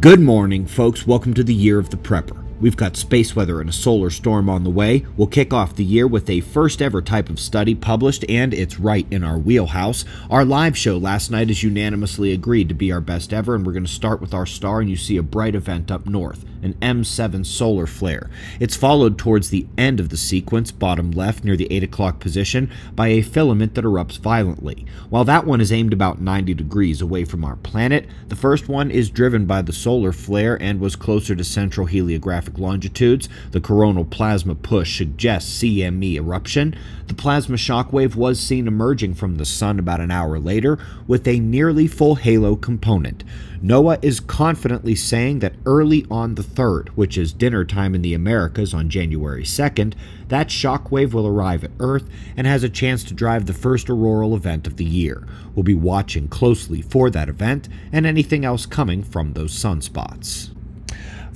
Good morning, folks. Welcome to the Year of the Prepper. We've got space weather and a solar storm on the way. We'll kick off the year with a first ever type of study published, and it's right in our wheelhouse. Our live show last night is unanimously agreed to be our best ever, and we're going to start with our star, and you see a bright event up north an M7 solar flare. It's followed towards the end of the sequence, bottom left near the 8 o'clock position, by a filament that erupts violently. While that one is aimed about 90 degrees away from our planet, the first one is driven by the solar flare and was closer to central heliographic longitudes, the coronal plasma push suggests CME eruption. The plasma shock wave was seen emerging from the sun about an hour later with a nearly full halo component. NOAA is confidently saying that early on the 3rd, which is dinner time in the Americas on January 2nd, that shock wave will arrive at Earth and has a chance to drive the first auroral event of the year. We'll be watching closely for that event and anything else coming from those sunspots.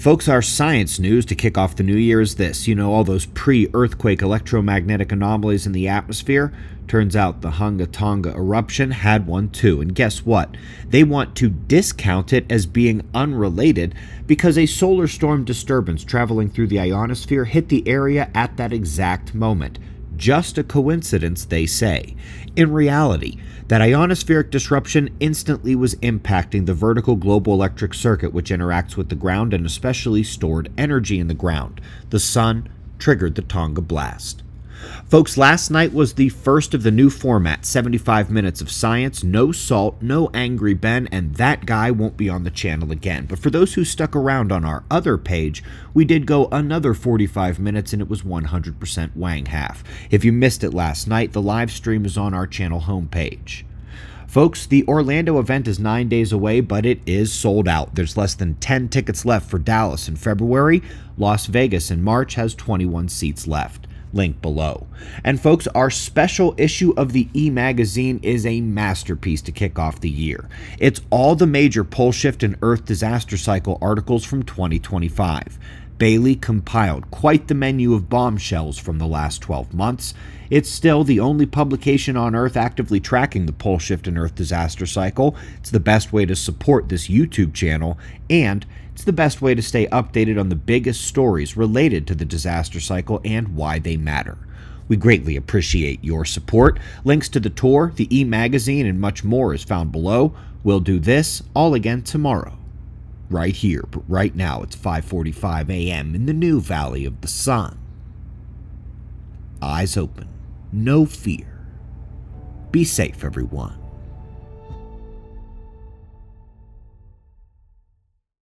Folks, our science news to kick off the new year is this. You know, all those pre earthquake electromagnetic anomalies in the atmosphere? Turns out the Hunga Tonga eruption had one too. And guess what? They want to discount it as being unrelated because a solar storm disturbance traveling through the ionosphere hit the area at that exact moment. Just a coincidence, they say. In reality, that ionospheric disruption instantly was impacting the vertical global electric circuit, which interacts with the ground and especially stored energy in the ground. The sun triggered the Tonga blast. Folks, last night was the first of the new format 75 minutes of science, no salt, no Angry Ben, and that guy won't be on the channel again. But for those who stuck around on our other page, we did go another 45 minutes and it was 100% Wang half. If you missed it last night, the live stream is on our channel homepage. Folks, the Orlando event is nine days away, but it is sold out. There's less than 10 tickets left for Dallas in February. Las Vegas in March has 21 seats left link below. And folks, our special issue of the E magazine is a masterpiece to kick off the year. It's all the major pole shift and Earth disaster cycle articles from 2025. Bailey compiled quite the menu of bombshells from the last 12 months. It's still the only publication on Earth actively tracking the pole shift and Earth disaster cycle. It's the best way to support this YouTube channel, and it's the best way to stay updated on the biggest stories related to the disaster cycle and why they matter. We greatly appreciate your support. Links to the tour, the e magazine, and much more is found below. We'll do this all again tomorrow. Right here, but right now it's 5:45 a.m. in the new Valley of the Sun. Eyes open, no fear. Be safe, everyone.